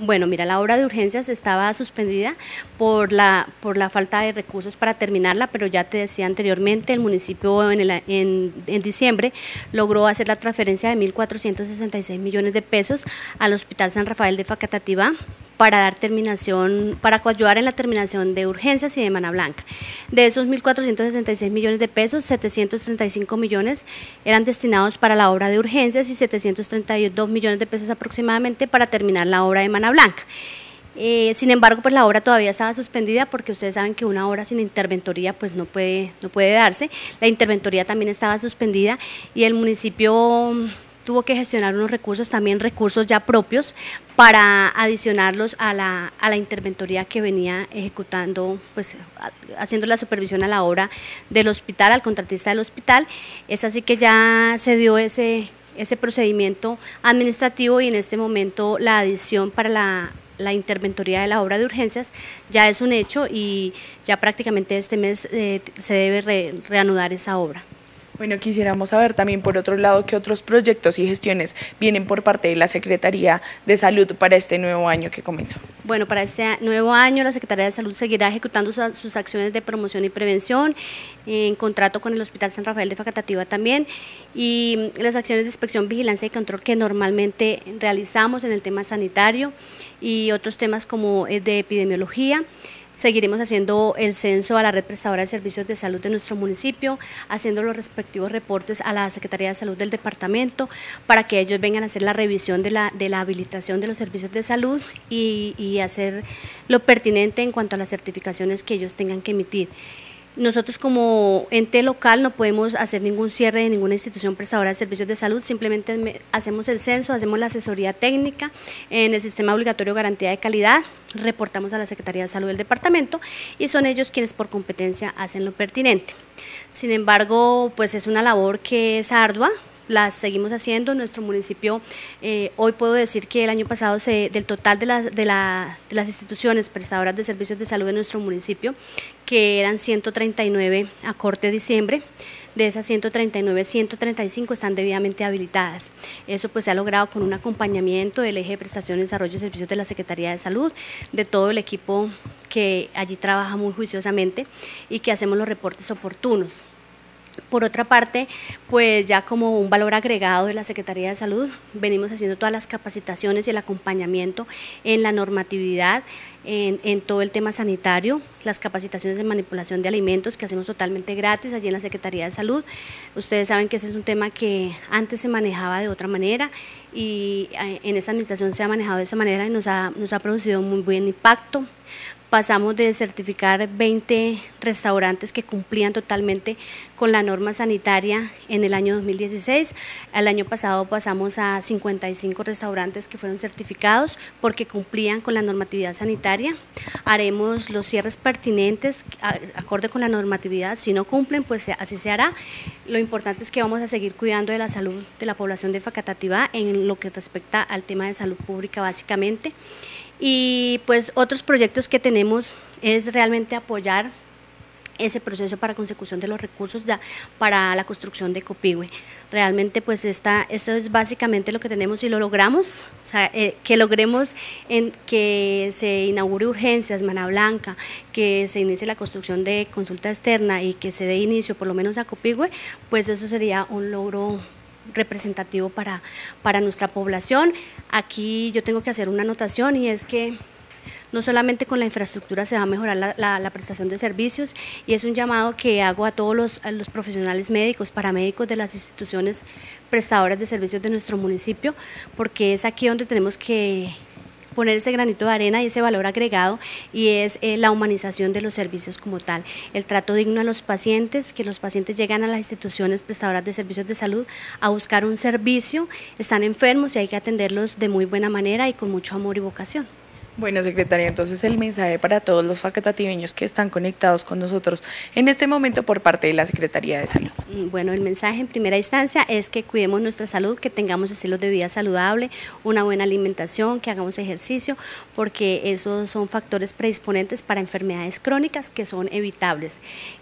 Bueno, mira, la obra de urgencias estaba suspendida por la, por la falta de recursos para terminarla, pero ya te decía anteriormente, el municipio en, en, en diciembre logró hacer la transferencia de 1.466 millones de pesos al Hospital San Rafael de Facatativá para dar terminación, para ayudar en la terminación de urgencias y de Mana Blanca. De esos 1.466 millones de pesos, 735 millones eran destinados para la obra de urgencias y 732 millones de pesos aproximadamente para terminar la obra de Mana Blanca. Eh, sin embargo, pues la obra todavía estaba suspendida porque ustedes saben que una obra sin interventoría pues no puede, no puede darse. La interventoría también estaba suspendida y el municipio tuvo que gestionar unos recursos, también recursos ya propios, para adicionarlos a la, a la interventoría que venía ejecutando, pues haciendo la supervisión a la obra del hospital, al contratista del hospital. Es así que ya se dio ese, ese procedimiento administrativo y en este momento la adición para la, la interventoría de la obra de urgencias ya es un hecho y ya prácticamente este mes eh, se debe reanudar esa obra. Bueno, quisiéramos saber también por otro lado qué otros proyectos y gestiones vienen por parte de la Secretaría de Salud para este nuevo año que comenzó. Bueno, para este nuevo año la Secretaría de Salud seguirá ejecutando sus acciones de promoción y prevención en contrato con el Hospital San Rafael de Facatativa también y las acciones de inspección, vigilancia y control que normalmente realizamos en el tema sanitario y otros temas como eh, de epidemiología. Seguiremos haciendo el censo a la red prestadora de servicios de salud de nuestro municipio, haciendo los respectivos reportes a la Secretaría de Salud del departamento para que ellos vengan a hacer la revisión de la, de la habilitación de los servicios de salud y, y hacer lo pertinente en cuanto a las certificaciones que ellos tengan que emitir. Nosotros como ente local no podemos hacer ningún cierre de ninguna institución prestadora de servicios de salud, simplemente hacemos el censo, hacemos la asesoría técnica en el sistema obligatorio de garantía de calidad, reportamos a la Secretaría de Salud del departamento y son ellos quienes por competencia hacen lo pertinente. Sin embargo, pues es una labor que es ardua, las seguimos haciendo. En nuestro municipio, eh, hoy puedo decir que el año pasado, se, del total de, de, las instituciones prestadoras de servicios de salud de nuestro municipio, que eran 139 a corte de diciembre, de esas 139, 135 están debidamente habilitadas. Eso pues se ha logrado con un acompañamiento del eje de prestación, desarrollo y servicios de la Secretaría de Salud, de todo el equipo que allí trabaja muy juiciosamente y que hacemos los reportes oportunos. Por otra parte, pues ya como un valor agregado de la Secretaría de Salud, venimos haciendo todas las capacitaciones y el acompañamiento en la normatividad, en, todo el tema sanitario, las capacitaciones de manipulación de alimentos que hacemos totalmente gratis allí en la Secretaría de Salud. Ustedes saben que ese es un tema que antes se manejaba de otra manera y eh, en esta administración se ha manejado de esa manera y nos ha, nos ha producido un muy buen impacto pasamos de certificar 20 restaurantes que cumplían totalmente con la norma sanitaria en el año 2016. Al año pasado pasamos a 55 restaurantes que fueron certificados porque cumplían con la normatividad sanitaria. Haremos los cierres pertinentes acorde con la normatividad. Si no cumplen, pues así se hará. Lo importante es que vamos a seguir cuidando de la salud de la población de Facatativá en lo que respecta al tema de salud pública básicamente. Y pues otros proyectos que tenemos es realmente apoyar ese proceso para consecución de los recursos ya para la construcción de Copihue. Realmente pues esta, esto es básicamente lo que tenemos y lo logramos, o sea, eh, que logremos en que se inaugure urgencias, Mana Blanca, que se inicie la construcción de consulta externa y que se dé inicio por lo menos a Copihue, pues eso sería un logro representativo para, para nuestra población. Aquí yo tengo que hacer una anotación y es que no solamente con la infraestructura se va a mejorar la, la, prestación de servicios y es un llamado que hago a todos los, los, profesionales médicos, paramédicos de las instituciones prestadoras de servicios de nuestro municipio, porque es aquí donde tenemos que poner ese granito de arena y ese valor agregado y es eh, la humanización de los servicios como tal, el trato digno a los pacientes, que los pacientes llegan a las instituciones prestadoras de servicios de salud a buscar un servicio, están enfermos y hay que atenderlos de muy buena manera y con mucho amor y vocación. Bueno, secretaria, entonces el mensaje para todos los facatativeños que están conectados con nosotros en este momento por parte de la Secretaría de Salud. Mm, bueno, el mensaje en primera instancia es que cuidemos nuestra salud, que tengamos estilos de vida saludable, una buena alimentación, que hagamos ejercicio, porque esos son factores predisponentes para enfermedades crónicas que son evitables.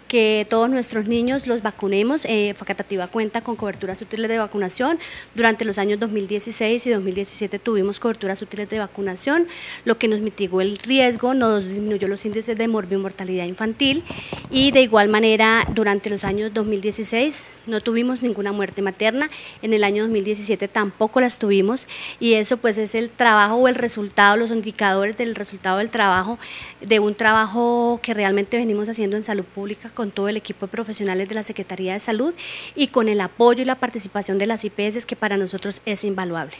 Que todos nuestros niños los vacunemos. Eh, Facatativa cuenta con coberturas útiles de vacunación. Durante los años 2016 y 2017 tuvimos coberturas útiles de vacunación, lo que nos mitigó el riesgo, nos disminuyó los índices de morbimortalidad infantil y de igual manera durante los años 2016 no tuvimos ninguna muerte materna, en el año 2017 tampoco las tuvimos y eso pues es el trabajo o el resultado, los indicadores del resultado del trabajo, de un trabajo que realmente venimos haciendo en salud pública con todo el equipo de profesionales de la Secretaría de Salud y con el apoyo y la participación de las IPS que para nosotros es invaluable.